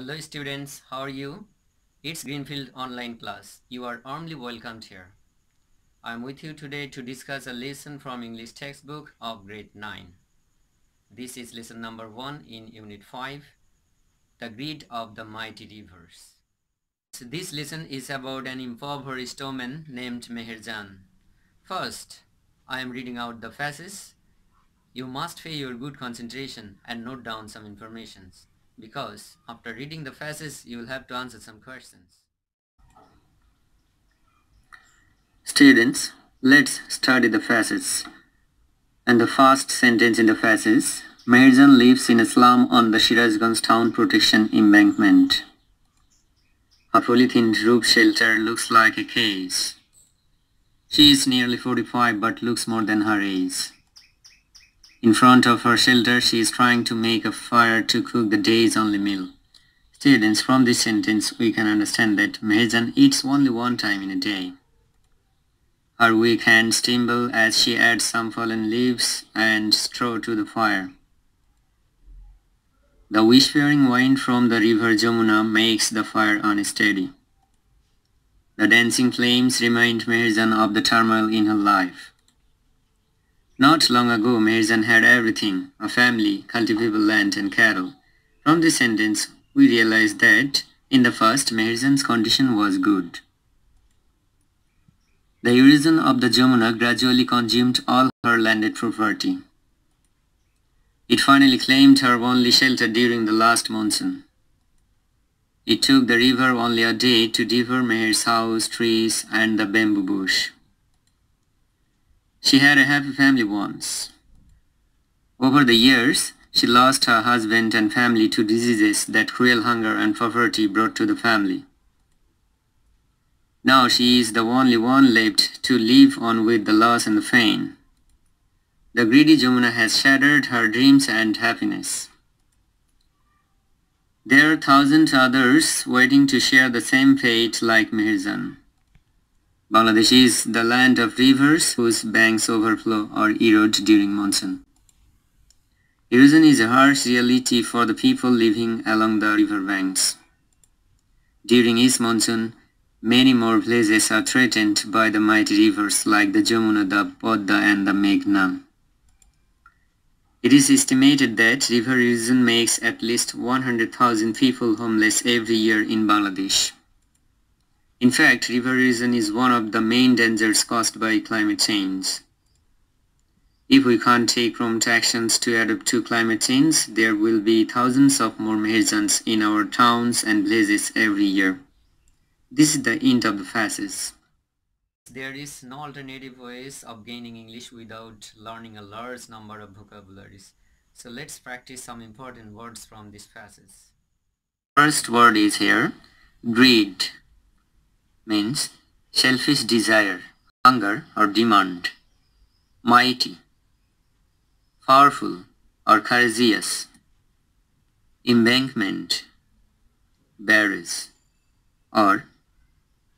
Hello students, how are you? It's Greenfield online class. You are warmly welcomed here. I am with you today to discuss a lesson from English textbook of grade 9. This is lesson number 1 in unit 5, The Greed of the Mighty Rivers. So this lesson is about an impoverished woman named Meherjan. First, I am reading out the phrases. You must pay your good concentration and note down some informations because after reading the phrases you will have to answer some questions. Students, let's study the phrases. And the first sentence in the phrases, Meherjan lives in a slum on the Sirajganj town protection embankment. A polythene roof shelter looks like a cage. She is nearly 45 but looks more than her age. In front of her shelter, she is trying to make a fire to cook the day's only meal. Students, from this sentence, we can understand that Meherjan eats only one time in a day. Her weak hands tremble as she adds some fallen leaves and straw to the fire. The wishbearing wind from the river Jamuna makes the fire unsteady. The dancing flames remind Meherjan of the turmoil in her life. Not long ago, Meherjan had everything, a family, cultivable land and cattle. From this sentence, we realize that in the first, Meherjan's condition was good. The erosion of the Jamuna gradually consumed all her landed property. It finally claimed her only shelter during the last monsoon. It took the river only a day to devour Meher's house, trees, and the bamboo bush. She had a happy family once. Over the years, she lost her husband and family to diseases that cruel hunger and poverty brought to the family. Now she is the only one left to live on with the loss and the pain. The greedy Jamuna has shattered her dreams and happiness. There are thousands others waiting to share the same fate like Meherjan. Bangladesh is the land of rivers whose banks overflow or erode during monsoon. Erosion is a harsh reality for the people living along the river banks. During each monsoon, many more places are threatened by the mighty rivers like the Jamuna, the Podda and the Meghna. It is estimated that river erosion makes at least 100,000 people homeless every year in Bangladesh. In fact, river erosion is one of the main dangers caused by climate change. If we can't take prompt actions to adapt to climate change, there will be thousands of more Meherjans in our towns and villages every year. This is the end of the phrases. There is no alternative ways of gaining English without learning a large number of vocabularies. So let's practice some important words from these phrases. First word is here, greed means selfish desire, hunger or demand, mighty, powerful or courageous, embankment, barriers or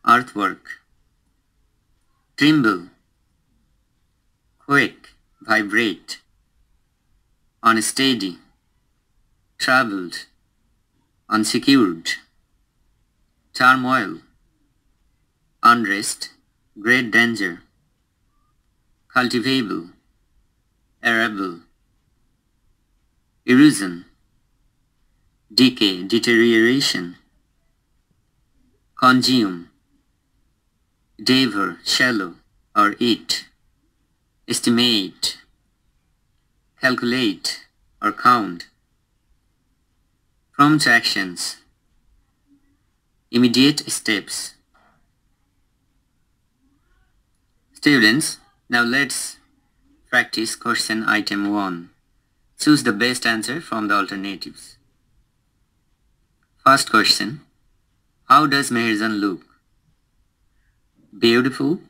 earthwork, tremble, quake, vibrate, unsteady, troubled, unsecured, turmoil, unrest, great danger, cultivable, arable, erosion, decay, deterioration, consume, devour, shallow, or eat, estimate, calculate, or count. Prompt actions, immediate steps, Students, now let's practice question item 1. Choose the best answer from the alternatives. First question. How does Meherjan look? Beautiful,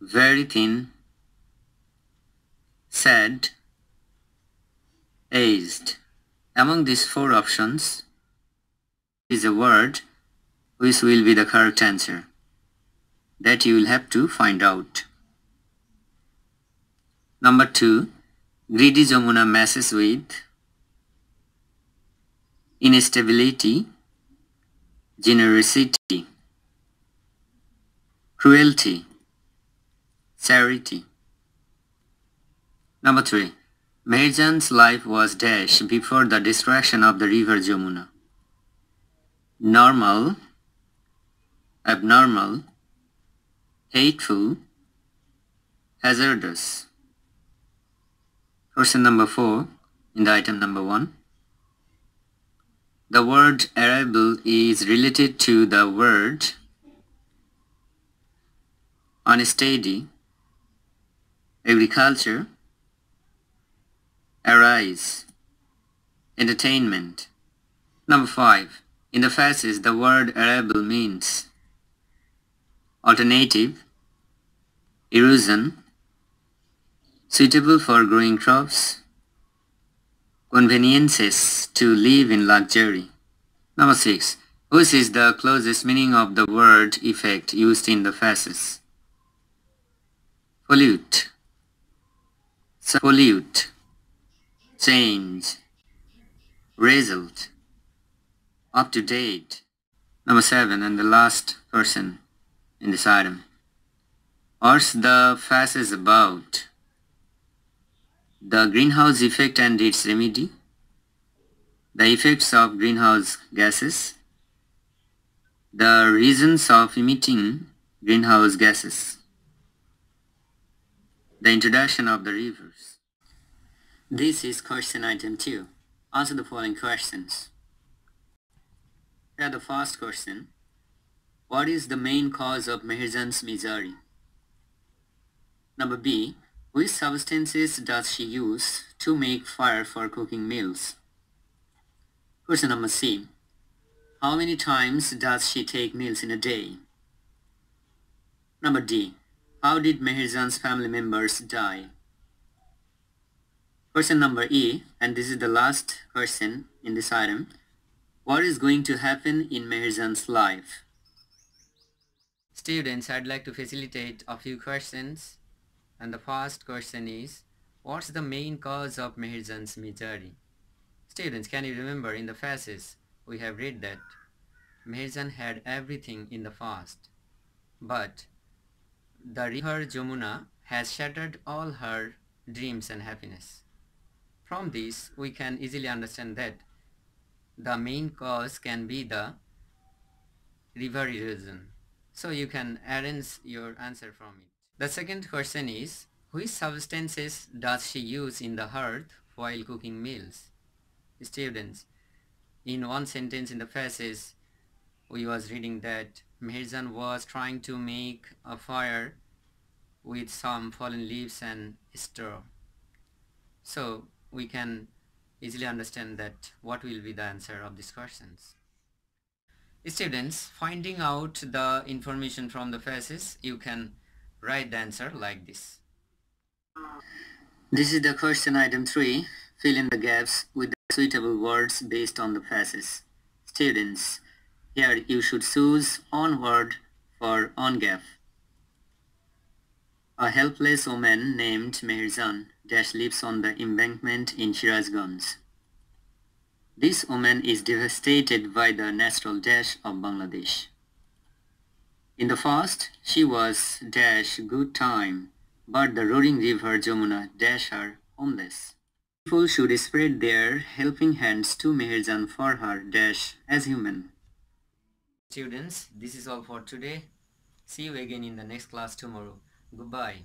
very thin, sad, aged. Among these four options is a word which will be the correct answer that you will have to find out. Number two, greedy Jamuna messes with instability, generosity, cruelty, charity. Number 3. Meherjan's life was dashed before the destruction of the river Jamuna. Normal, abnormal, hateful, hazardous. Question number 4 in the item number 1. The word arable is related to the word unsteady, agriculture, arise, entertainment. Number 5. In the phrases, the word arable means alternative, erosion, suitable for growing crops, conveniences to live in luxury. Number 6. Which is the closest meaning of the word effect used in the phrases? Pollute, pollute, change, result, up to date. Number 7 and the last person in this item. What's the phrases about? The greenhouse effect and its remedy, the effects of greenhouse gases, the reasons of emitting greenhouse gases, the introduction of the rivers. This is question item 2. Answer the following questions. Here the first question. What is the main cause of Meherjan's misery? Number B. Which substances does she use to make fire for cooking meals? Question number C. How many times does she take meals in a day? Number D. How did Meherjan's family members die? Question number E, and this is the last question in this item. What is going to happen in Meherjan's life? Students, I'd like to facilitate a few questions and the first question is, what's the main cause of Meherjan's misery? Students, can you remember in the phases we have read that Meherjan had everything in the past, but the river Jamuna has shattered all her dreams and happiness. From this, we can easily understand that the main cause can be the river erosion. So you can arrange your answer from it. The second question is, which substances does she use in the hearth while cooking meals? Students, in one sentence in the passage, we was reading that Meherjan was trying to make a fire with some fallen leaves and straw. So we can easily understand that what will be the answer of these questions. Students, finding out the information from the phrases, you can The answer like this. This is the question item 3. Fill in the gaps with the suitable words based on the phrases. Students, here you should choose on word for on gap. A helpless woman named Meherjan dash lives on the embankment in Sirajganj. This woman is devastated by the natural dash of Bangladesh. In the first, she was dash good time, but the roaring river Jamuna dash her homeless. People should spread their helping hands to Meherjan for her dash as human. Students, this is all for today. See you again in the next class tomorrow. Goodbye.